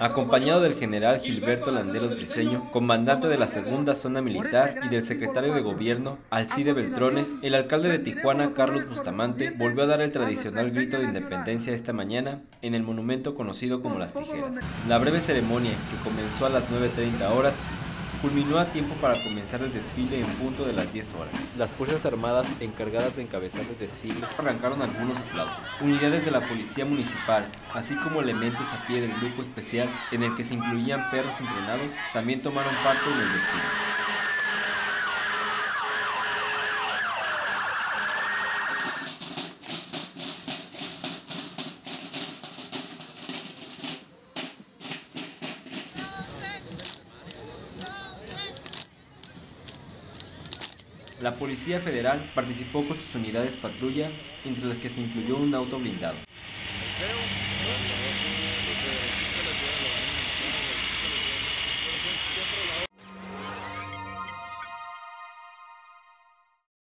Acompañado del general Gilberto Landeros Briceño, comandante de la segunda zona militar y del secretario de gobierno Alcide Beltrones, el alcalde de Tijuana Carlos Bustamante volvió a dar el tradicional grito de independencia esta mañana en el monumento conocido como Las Tijeras. La breve ceremonia, que comenzó a las 9.30 horas, culminó a tiempo para comenzar el desfile en punto de las 10 horas. Las Fuerzas Armadas encargadas de encabezar el desfile arrancaron algunos aplausos. Unidades de la Policía Municipal, así como elementos a pie del grupo especial en el que se incluían perros entrenados, también tomaron parte en el desfile. La Policía Federal participó con sus unidades patrulla, entre las que se incluyó un auto blindado.